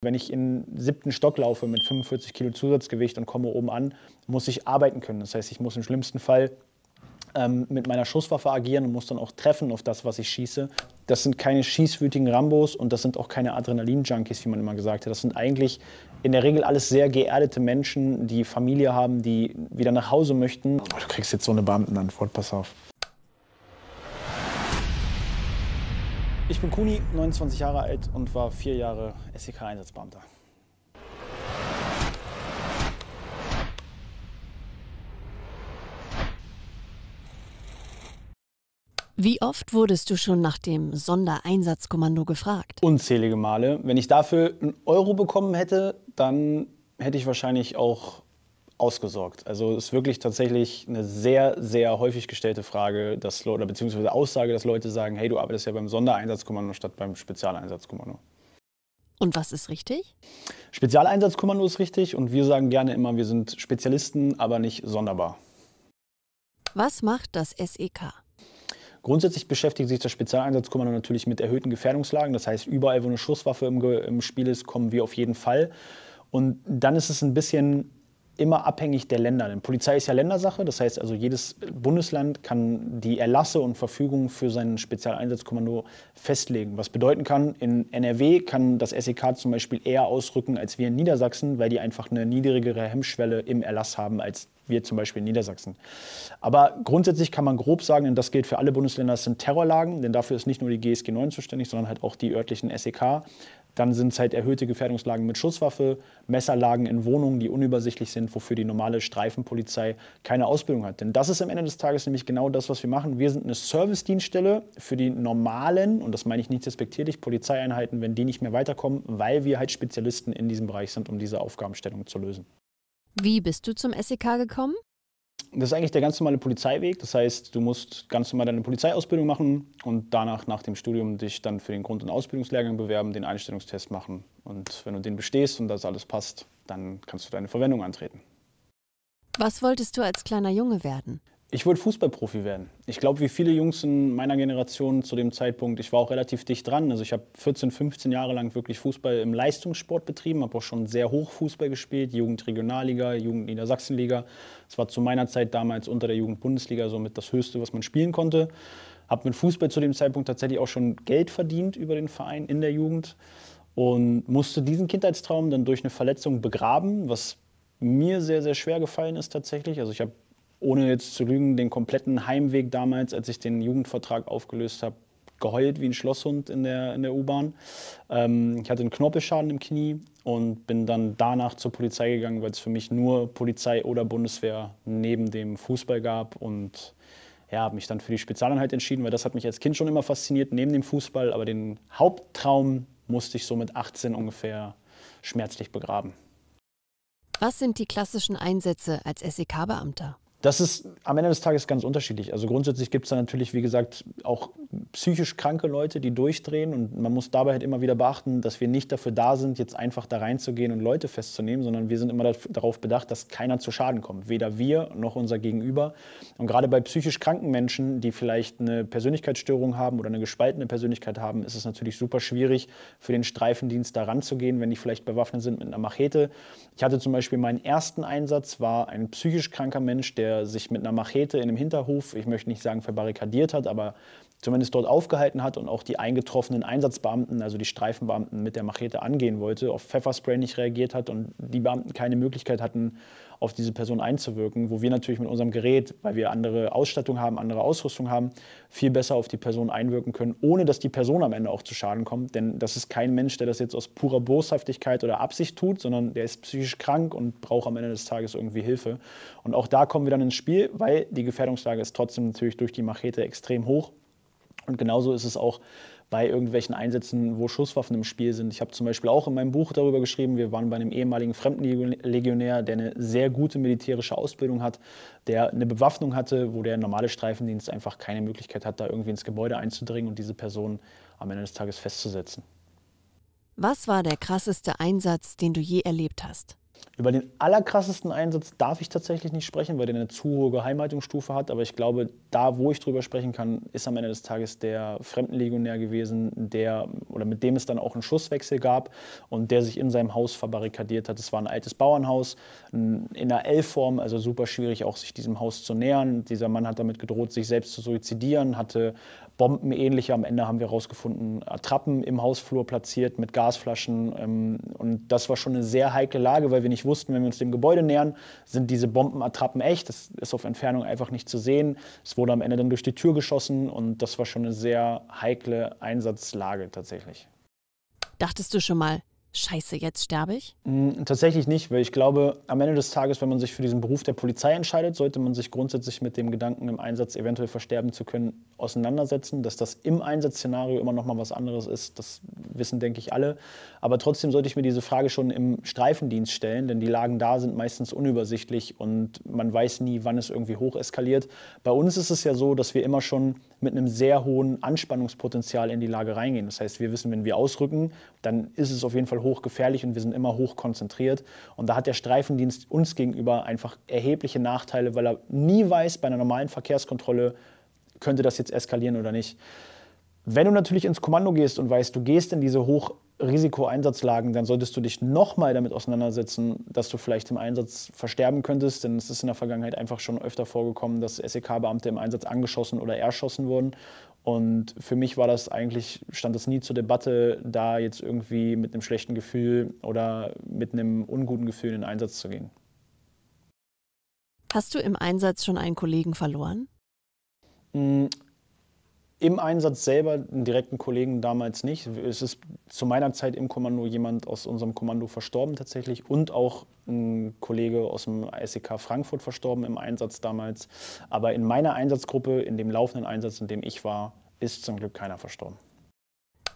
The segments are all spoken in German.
Wenn ich den siebten Stock laufe mit 45 Kilo Zusatzgewicht und komme oben an, muss ich arbeiten können. Das heißt, ich muss im schlimmsten Fall ähm, mit meiner Schusswaffe agieren und muss dann auch treffen auf das, was ich schieße. Das sind keine schießwütigen Rambos und das sind auch keine Adrenalin-Junkies, wie man immer gesagt hat. Das sind eigentlich in der Regel alles sehr geerdete Menschen, die Familie haben, die wieder nach Hause möchten. Du kriegst jetzt so eine Beamtenantwort, pass auf. Ich bin Kuni, 29 Jahre alt und war vier Jahre SEK-Einsatzbeamter. Wie oft wurdest du schon nach dem Sondereinsatzkommando gefragt? Unzählige Male. Wenn ich dafür einen Euro bekommen hätte, dann hätte ich wahrscheinlich auch ausgesorgt. Also es ist wirklich tatsächlich eine sehr, sehr häufig gestellte Frage, dass, oder beziehungsweise Aussage, dass Leute sagen, hey, du arbeitest ja beim Sondereinsatzkommando statt beim Spezialeinsatzkommando. Und was ist richtig? Spezialeinsatzkommando ist richtig und wir sagen gerne immer, wir sind Spezialisten, aber nicht sonderbar. Was macht das SEK? Grundsätzlich beschäftigt sich das Spezialeinsatzkommando natürlich mit erhöhten Gefährdungslagen. Das heißt, überall, wo eine Schusswaffe im, im Spiel ist, kommen wir auf jeden Fall. Und dann ist es ein bisschen immer abhängig der Länder. Denn Polizei ist ja Ländersache, das heißt also jedes Bundesland kann die Erlasse und Verfügungen für sein Spezialeinsatzkommando festlegen. Was bedeuten kann, in NRW kann das SEK zum Beispiel eher ausrücken als wir in Niedersachsen, weil die einfach eine niedrigere Hemmschwelle im Erlass haben als wir zum Beispiel in Niedersachsen. Aber grundsätzlich kann man grob sagen, und das gilt für alle Bundesländer, es sind Terrorlagen, denn dafür ist nicht nur die GSG 9 zuständig, sondern halt auch die örtlichen SEK. Dann sind es halt erhöhte Gefährdungslagen mit Schusswaffe, Messerlagen in Wohnungen, die unübersichtlich sind, wofür die normale Streifenpolizei keine Ausbildung hat. Denn das ist am Ende des Tages nämlich genau das, was wir machen. Wir sind eine Servicedienststelle für die normalen, und das meine ich nicht respektierlich, Polizeieinheiten, wenn die nicht mehr weiterkommen, weil wir halt Spezialisten in diesem Bereich sind, um diese Aufgabenstellung zu lösen. Wie bist du zum SEK gekommen? Das ist eigentlich der ganz normale Polizeiweg. Das heißt, du musst ganz normal deine Polizeiausbildung machen und danach nach dem Studium dich dann für den Grund- und Ausbildungslehrgang bewerben, den Einstellungstest machen. Und wenn du den bestehst und das alles passt, dann kannst du deine Verwendung antreten. Was wolltest du als kleiner Junge werden? Ich wollte Fußballprofi werden. Ich glaube, wie viele Jungs in meiner Generation zu dem Zeitpunkt, ich war auch relativ dicht dran. Also ich habe 14, 15 Jahre lang wirklich Fußball im Leistungssport betrieben, habe auch schon sehr hoch Fußball gespielt, Jugendregionalliga, Jugend Niedersachsenliga. Das war zu meiner Zeit damals unter der Jugendbundesliga somit das Höchste, was man spielen konnte. Habe mit Fußball zu dem Zeitpunkt tatsächlich auch schon Geld verdient über den Verein in der Jugend und musste diesen Kindheitstraum dann durch eine Verletzung begraben, was mir sehr, sehr schwer gefallen ist tatsächlich. Also ich habe ohne jetzt zu lügen, den kompletten Heimweg damals, als ich den Jugendvertrag aufgelöst habe, geheult wie ein Schlosshund in der, in der U-Bahn. Ähm, ich hatte einen Knorpelschaden im Knie und bin dann danach zur Polizei gegangen, weil es für mich nur Polizei oder Bundeswehr neben dem Fußball gab und ja, habe mich dann für die Spezialeinheit entschieden, weil das hat mich als Kind schon immer fasziniert, neben dem Fußball. Aber den Haupttraum musste ich so mit 18 ungefähr schmerzlich begraben. Was sind die klassischen Einsätze als SEK-Beamter? Das ist am Ende des Tages ganz unterschiedlich. Also grundsätzlich gibt es da natürlich, wie gesagt, auch psychisch kranke Leute, die durchdrehen. Und man muss dabei halt immer wieder beachten, dass wir nicht dafür da sind, jetzt einfach da reinzugehen und Leute festzunehmen, sondern wir sind immer darauf bedacht, dass keiner zu Schaden kommt. Weder wir noch unser Gegenüber. Und gerade bei psychisch kranken Menschen, die vielleicht eine Persönlichkeitsstörung haben oder eine gespaltene Persönlichkeit haben, ist es natürlich super schwierig, für den Streifendienst da ranzugehen, wenn die vielleicht bewaffnet sind mit einer Machete. Ich hatte zum Beispiel meinen ersten Einsatz, war ein psychisch kranker Mensch, der sich mit einer Machete in einem Hinterhof, ich möchte nicht sagen verbarrikadiert hat, aber zumindest dort aufgehalten hat und auch die eingetroffenen Einsatzbeamten, also die Streifenbeamten mit der Machete angehen wollte, auf Pfefferspray nicht reagiert hat und die Beamten keine Möglichkeit hatten, auf diese Person einzuwirken, wo wir natürlich mit unserem Gerät, weil wir andere Ausstattung haben, andere Ausrüstung haben, viel besser auf die Person einwirken können, ohne dass die Person am Ende auch zu Schaden kommt. Denn das ist kein Mensch, der das jetzt aus purer Boshaftigkeit oder Absicht tut, sondern der ist psychisch krank und braucht am Ende des Tages irgendwie Hilfe. Und auch da kommen wir dann ins Spiel, weil die Gefährdungslage ist trotzdem natürlich durch die Machete extrem hoch. Und genauso ist es auch bei irgendwelchen Einsätzen, wo Schusswaffen im Spiel sind. Ich habe zum Beispiel auch in meinem Buch darüber geschrieben, wir waren bei einem ehemaligen Fremdenlegionär, der eine sehr gute militärische Ausbildung hat, der eine Bewaffnung hatte, wo der normale Streifendienst einfach keine Möglichkeit hat, da irgendwie ins Gebäude einzudringen und diese Person am Ende des Tages festzusetzen. Was war der krasseste Einsatz, den du je erlebt hast? Über den allerkrassesten Einsatz darf ich tatsächlich nicht sprechen, weil der eine zu hohe Geheimhaltungsstufe hat. Aber ich glaube, da, wo ich drüber sprechen kann, ist am Ende des Tages der Fremdenlegionär gewesen, der oder mit dem es dann auch einen Schusswechsel gab und der sich in seinem Haus verbarrikadiert hat. Es war ein altes Bauernhaus in einer L-Form, also super schwierig auch sich diesem Haus zu nähern. Dieser Mann hat damit gedroht, sich selbst zu suizidieren, hatte bombenähnliche, am Ende haben wir herausgefunden, Attrappen im Hausflur platziert mit Gasflaschen. Ähm, und das war schon eine sehr heikle Lage, weil wir nicht wussten, wenn wir uns dem Gebäude nähern, sind diese Bombenattrappen echt. Das ist auf Entfernung einfach nicht zu sehen. Es wurde am Ende dann durch die Tür geschossen und das war schon eine sehr heikle Einsatzlage tatsächlich. Dachtest du schon mal, Scheiße, jetzt sterbe ich? Mm, tatsächlich nicht, weil ich glaube, am Ende des Tages, wenn man sich für diesen Beruf der Polizei entscheidet, sollte man sich grundsätzlich mit dem Gedanken, im Einsatz eventuell versterben zu können, auseinandersetzen. Dass das im Einsatzszenario immer noch mal was anderes ist, das wissen, denke ich, alle. Aber trotzdem sollte ich mir diese Frage schon im Streifendienst stellen, denn die Lagen da sind meistens unübersichtlich und man weiß nie, wann es irgendwie hoch eskaliert. Bei uns ist es ja so, dass wir immer schon mit einem sehr hohen Anspannungspotenzial in die Lage reingehen. Das heißt, wir wissen, wenn wir ausrücken, dann ist es auf jeden Fall hochgefährlich und wir sind immer hoch konzentriert. Und da hat der Streifendienst uns gegenüber einfach erhebliche Nachteile, weil er nie weiß, bei einer normalen Verkehrskontrolle, könnte das jetzt eskalieren oder nicht. Wenn du natürlich ins Kommando gehst und weißt, du gehst in diese hoch Risikoeinsatzlagen, dann solltest du dich nochmal damit auseinandersetzen, dass du vielleicht im Einsatz versterben könntest. Denn es ist in der Vergangenheit einfach schon öfter vorgekommen, dass SEK-Beamte im Einsatz angeschossen oder erschossen wurden. Und für mich war das eigentlich, stand es nie zur Debatte, da jetzt irgendwie mit einem schlechten Gefühl oder mit einem unguten Gefühl in den Einsatz zu gehen. Hast du im Einsatz schon einen Kollegen verloren? Im Einsatz selber, einen direkten Kollegen damals nicht. Es ist zu meiner Zeit im Kommando jemand aus unserem Kommando verstorben tatsächlich und auch ein Kollege aus dem SEK Frankfurt verstorben im Einsatz damals. Aber in meiner Einsatzgruppe, in dem laufenden Einsatz, in dem ich war, ist zum Glück keiner verstorben.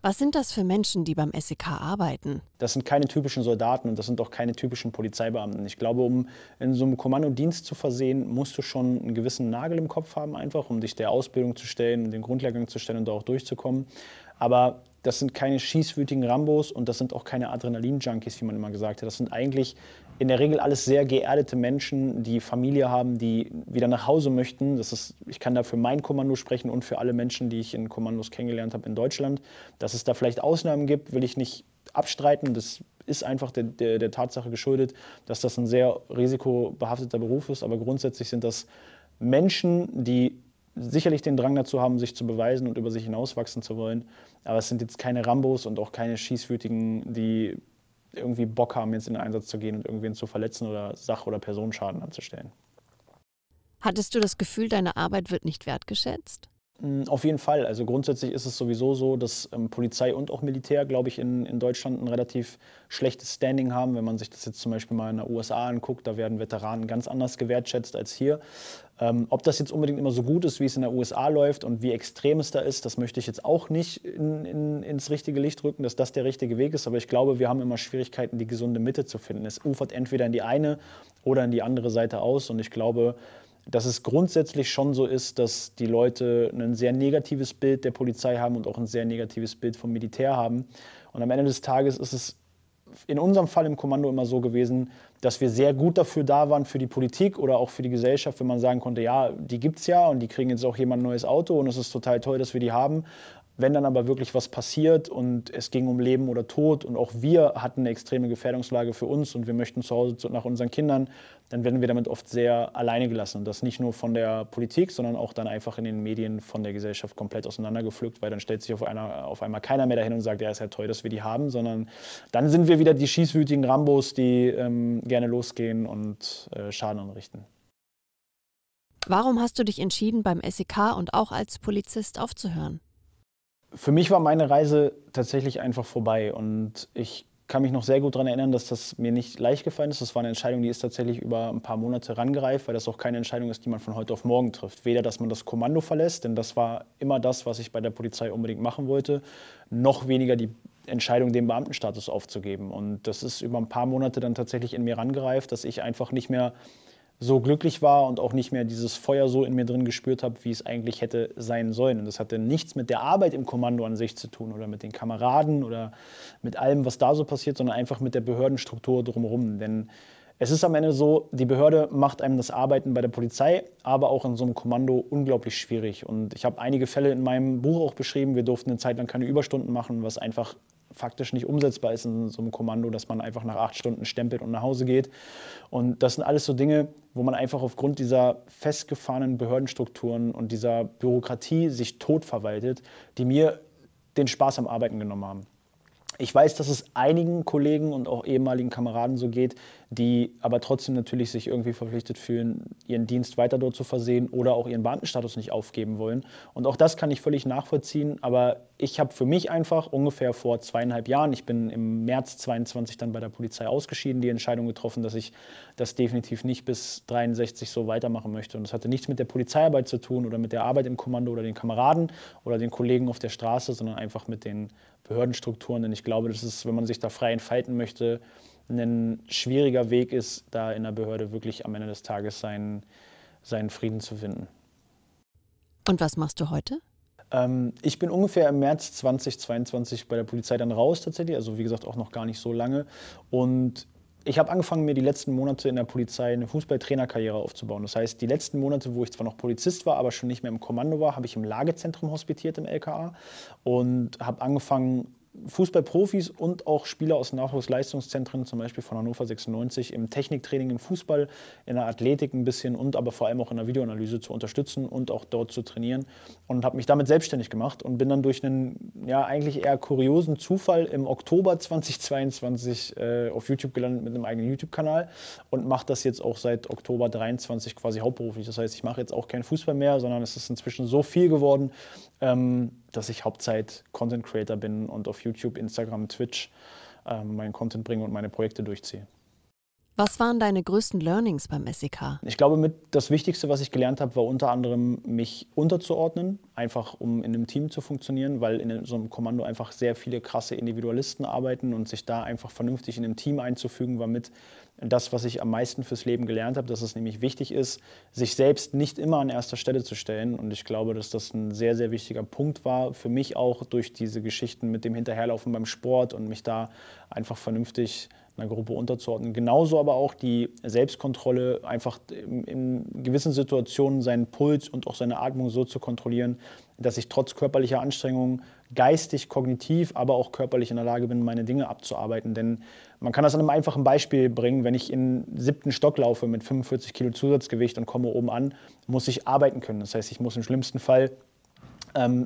Was sind das für Menschen, die beim SEK arbeiten? Das sind keine typischen Soldaten und das sind auch keine typischen Polizeibeamten. Ich glaube, um in so einem Kommandodienst zu versehen, musst du schon einen gewissen Nagel im Kopf haben, einfach, um dich der Ausbildung zu stellen, den Grundlehrgang zu stellen und da auch durchzukommen. Aber das sind keine schießwütigen Rambos und das sind auch keine Adrenalin-Junkies, wie man immer gesagt hat. Das sind eigentlich in der Regel alles sehr geerdete Menschen, die Familie haben, die wieder nach Hause möchten. Das ist, ich kann da für mein Kommando sprechen und für alle Menschen, die ich in Kommandos kennengelernt habe in Deutschland. Dass es da vielleicht Ausnahmen gibt, will ich nicht abstreiten. Das ist einfach der, der, der Tatsache geschuldet, dass das ein sehr risikobehafteter Beruf ist. Aber grundsätzlich sind das Menschen, die sicherlich den Drang dazu haben, sich zu beweisen und über sich hinauswachsen zu wollen. Aber es sind jetzt keine Rambos und auch keine Schießwütigen, die irgendwie Bock haben, jetzt in den Einsatz zu gehen und irgendwen zu verletzen oder Sach- oder Personenschaden anzustellen. Hattest du das Gefühl, deine Arbeit wird nicht wertgeschätzt? Mm, auf jeden Fall. Also grundsätzlich ist es sowieso so, dass ähm, Polizei und auch Militär, glaube ich, in, in Deutschland ein relativ schlechtes Standing haben. Wenn man sich das jetzt zum Beispiel mal in den USA anguckt, da werden Veteranen ganz anders gewertschätzt als hier. Ähm, ob das jetzt unbedingt immer so gut ist, wie es in der USA läuft und wie extrem es da ist, das möchte ich jetzt auch nicht in, in, ins richtige Licht rücken, dass das der richtige Weg ist. Aber ich glaube, wir haben immer Schwierigkeiten, die gesunde Mitte zu finden. Es ufert entweder in die eine oder in die andere Seite aus. Und ich glaube, dass es grundsätzlich schon so ist, dass die Leute ein sehr negatives Bild der Polizei haben und auch ein sehr negatives Bild vom Militär haben. Und am Ende des Tages ist es in unserem Fall im Kommando immer so gewesen, dass wir sehr gut dafür da waren für die Politik oder auch für die Gesellschaft, wenn man sagen konnte, ja, die gibt es ja und die kriegen jetzt auch jemand ein neues Auto und es ist total toll, dass wir die haben. Wenn dann aber wirklich was passiert und es ging um Leben oder Tod und auch wir hatten eine extreme Gefährdungslage für uns und wir möchten zu Hause nach unseren Kindern, dann werden wir damit oft sehr alleine gelassen. Und das nicht nur von der Politik, sondern auch dann einfach in den Medien von der Gesellschaft komplett auseinandergepflückt, weil dann stellt sich auf, einer, auf einmal keiner mehr dahin und sagt, ja, ist ja toll, dass wir die haben, sondern dann sind wir wieder die schießwütigen Rambos, die ähm, gerne losgehen und äh, Schaden anrichten. Warum hast du dich entschieden, beim SEK und auch als Polizist aufzuhören? Für mich war meine Reise tatsächlich einfach vorbei und ich kann mich noch sehr gut daran erinnern, dass das mir nicht leicht gefallen ist. Das war eine Entscheidung, die ist tatsächlich über ein paar Monate rangereift, weil das auch keine Entscheidung ist, die man von heute auf morgen trifft. Weder, dass man das Kommando verlässt, denn das war immer das, was ich bei der Polizei unbedingt machen wollte, noch weniger die Entscheidung, den Beamtenstatus aufzugeben. Und das ist über ein paar Monate dann tatsächlich in mir rangereift, dass ich einfach nicht mehr so glücklich war und auch nicht mehr dieses Feuer so in mir drin gespürt habe, wie es eigentlich hätte sein sollen. Und das hatte nichts mit der Arbeit im Kommando an sich zu tun oder mit den Kameraden oder mit allem, was da so passiert, sondern einfach mit der Behördenstruktur drumherum. Denn es ist am Ende so, die Behörde macht einem das Arbeiten bei der Polizei, aber auch in so einem Kommando unglaublich schwierig. Und ich habe einige Fälle in meinem Buch auch beschrieben. Wir durften eine Zeit lang keine Überstunden machen, was einfach faktisch nicht umsetzbar ist in so einem Kommando, dass man einfach nach acht Stunden stempelt und nach Hause geht. Und das sind alles so Dinge, wo man einfach aufgrund dieser festgefahrenen Behördenstrukturen und dieser Bürokratie sich tot verwaltet, die mir den Spaß am Arbeiten genommen haben. Ich weiß, dass es einigen Kollegen und auch ehemaligen Kameraden so geht, die aber trotzdem natürlich sich irgendwie verpflichtet fühlen, ihren Dienst weiter dort zu versehen oder auch ihren Beamtenstatus nicht aufgeben wollen. Und auch das kann ich völlig nachvollziehen. Aber ich habe für mich einfach ungefähr vor zweieinhalb Jahren, ich bin im März 22 dann bei der Polizei ausgeschieden, die Entscheidung getroffen, dass ich das definitiv nicht bis 63 so weitermachen möchte. Und das hatte nichts mit der Polizeiarbeit zu tun oder mit der Arbeit im Kommando oder den Kameraden oder den Kollegen auf der Straße, sondern einfach mit den Behördenstrukturen. Denn ich glaube, das ist, wenn man sich da frei entfalten möchte, ein schwieriger Weg ist, da in der Behörde wirklich am Ende des Tages seinen, seinen Frieden zu finden. Und was machst du heute? Ähm, ich bin ungefähr im März 2022 bei der Polizei dann raus tatsächlich, also wie gesagt auch noch gar nicht so lange. Und ich habe angefangen, mir die letzten Monate in der Polizei eine Fußballtrainerkarriere aufzubauen. Das heißt, die letzten Monate, wo ich zwar noch Polizist war, aber schon nicht mehr im Kommando war, habe ich im Lagezentrum hospitiert im LKA und habe angefangen, Fußballprofis und auch Spieler aus Nachwuchsleistungszentren, zum Beispiel von Hannover 96, im Techniktraining im Fußball, in der Athletik ein bisschen und aber vor allem auch in der Videoanalyse zu unterstützen und auch dort zu trainieren. Und habe mich damit selbstständig gemacht und bin dann durch einen ja eigentlich eher kuriosen Zufall im Oktober 2022 äh, auf YouTube gelandet mit einem eigenen YouTube-Kanal und mache das jetzt auch seit Oktober 23 quasi hauptberuflich. Das heißt, ich mache jetzt auch keinen Fußball mehr, sondern es ist inzwischen so viel geworden, ähm, dass ich Hauptzeit Content Creator bin und auf YouTube, Instagram, Twitch ähm, meinen Content bringe und meine Projekte durchziehe. Was waren deine größten Learnings beim SEK? Ich glaube, mit das Wichtigste, was ich gelernt habe, war unter anderem, mich unterzuordnen, einfach um in einem Team zu funktionieren, weil in so einem Kommando einfach sehr viele krasse Individualisten arbeiten und sich da einfach vernünftig in ein Team einzufügen, war mit das, was ich am meisten fürs Leben gelernt habe, dass es nämlich wichtig ist, sich selbst nicht immer an erster Stelle zu stellen. Und ich glaube, dass das ein sehr, sehr wichtiger Punkt war für mich auch durch diese Geschichten mit dem Hinterherlaufen beim Sport und mich da einfach vernünftig einer Gruppe unterzuordnen. Genauso aber auch die Selbstkontrolle, einfach in, gewissen Situationen seinen Puls und auch seine Atmung so zu kontrollieren, dass ich trotz körperlicher Anstrengungen geistig, kognitiv, aber auch körperlich in der Lage bin, meine Dinge abzuarbeiten. Denn man kann das an einem einfachen Beispiel bringen. Wenn ich in siebten Stock laufe mit 45 Kilo Zusatzgewicht und komme oben an, muss ich arbeiten können. Das heißt, ich muss im schlimmsten Fall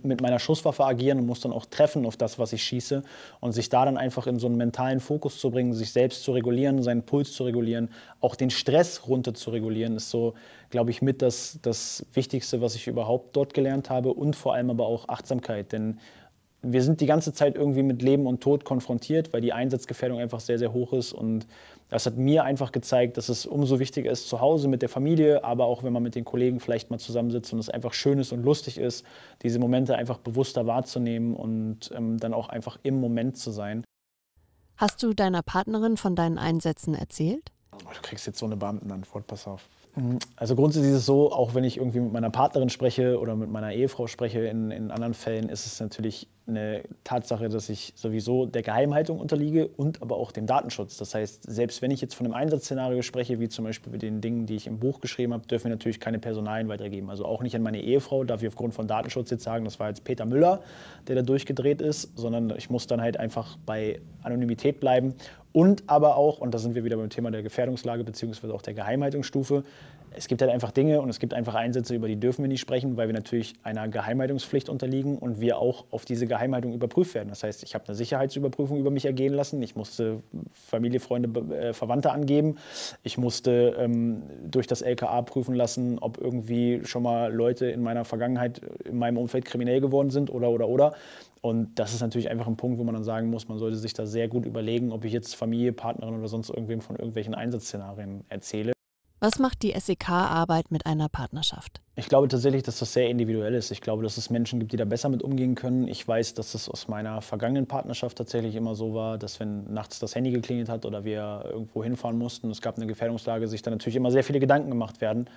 mit meiner Schusswaffe agieren und muss dann auch treffen auf das, was ich schieße. Und sich da dann einfach in so einen mentalen Fokus zu bringen, sich selbst zu regulieren, seinen Puls zu regulieren, auch den Stress runter zu regulieren, ist so, glaube ich, mit das, das Wichtigste, was ich überhaupt dort gelernt habe. Und vor allem aber auch Achtsamkeit. Denn wir sind die ganze Zeit irgendwie mit Leben und Tod konfrontiert, weil die Einsatzgefährdung einfach sehr, sehr hoch ist. Und das hat mir einfach gezeigt, dass es umso wichtiger ist, zu Hause mit der Familie, aber auch wenn man mit den Kollegen vielleicht mal zusammensitzt und es einfach schön ist und lustig ist, diese Momente einfach bewusster wahrzunehmen und ähm, dann auch einfach im Moment zu sein. Hast du deiner Partnerin von deinen Einsätzen erzählt? Du kriegst jetzt so eine Beamtenantwort, pass auf. Also grundsätzlich ist es so, auch wenn ich irgendwie mit meiner Partnerin spreche oder mit meiner Ehefrau spreche, in, in anderen Fällen ist es natürlich eine Tatsache, dass ich sowieso der Geheimhaltung unterliege und aber auch dem Datenschutz. Das heißt, selbst wenn ich jetzt von einem Einsatzszenario spreche, wie zum Beispiel mit den Dingen, die ich im Buch geschrieben habe, dürfen wir natürlich keine Personalien weitergeben. Also auch nicht an meine Ehefrau darf ich aufgrund von Datenschutz jetzt sagen, das war jetzt Peter Müller, der da durchgedreht ist, sondern ich muss dann halt einfach bei Anonymität bleiben und aber auch, und da sind wir wieder beim Thema der Gefährdungslage beziehungsweise auch der Geheimhaltungsstufe, es gibt halt einfach Dinge und es gibt einfach Einsätze, über die dürfen wir nicht sprechen, weil wir natürlich einer Geheimhaltungspflicht unterliegen und wir auch auf diese Geheimhaltung überprüft werden. Das heißt, ich habe eine Sicherheitsüberprüfung über mich ergehen lassen. Ich musste Familie, Freunde, äh, Verwandte angeben. Ich musste ähm, durch das LKA prüfen lassen, ob irgendwie schon mal Leute in meiner Vergangenheit in meinem Umfeld kriminell geworden sind oder oder oder. Und das ist natürlich einfach ein Punkt, wo man dann sagen muss, man sollte sich da sehr gut überlegen, ob ich jetzt Familie, Partnerin oder sonst irgendwem von irgendwelchen Einsatzszenarien erzähle. Was macht die SEK-Arbeit mit einer Partnerschaft? Ich glaube tatsächlich, dass das sehr individuell ist. Ich glaube, dass es Menschen gibt, die da besser mit umgehen können. Ich weiß, dass es aus meiner vergangenen Partnerschaft tatsächlich immer so war, dass wenn nachts das Handy geklingelt hat oder wir irgendwo hinfahren mussten, es gab eine Gefährdungslage, sich dann natürlich immer sehr viele Gedanken gemacht werden.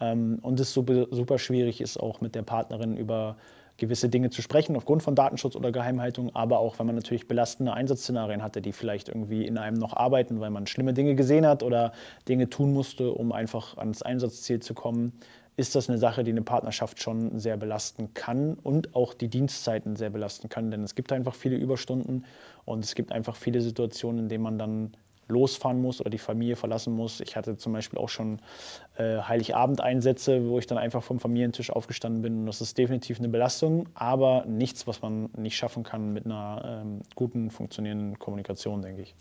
Ähm, und es super, super schwierig ist, auch mit der Partnerin über gewisse Dinge zu sprechen, aufgrund von Datenschutz oder Geheimhaltung, aber auch, wenn man natürlich belastende Einsatzszenarien hatte, die vielleicht irgendwie in einem noch arbeiten, weil man schlimme Dinge gesehen hat oder Dinge tun musste, um einfach ans Einsatzziel zu kommen, ist das eine Sache, die eine Partnerschaft schon sehr belasten kann und auch die Dienstzeiten sehr belasten kann. Denn es gibt einfach viele Überstunden und es gibt einfach viele Situationen, in denen man dann losfahren muss oder die Familie verlassen muss. Ich hatte zum Beispiel auch schon äh, Heiligabend-Einsätze, wo ich dann einfach vom Familientisch aufgestanden bin. Und das ist definitiv eine Belastung, aber nichts, was man nicht schaffen kann mit einer ähm, guten, funktionierenden Kommunikation, denke ich.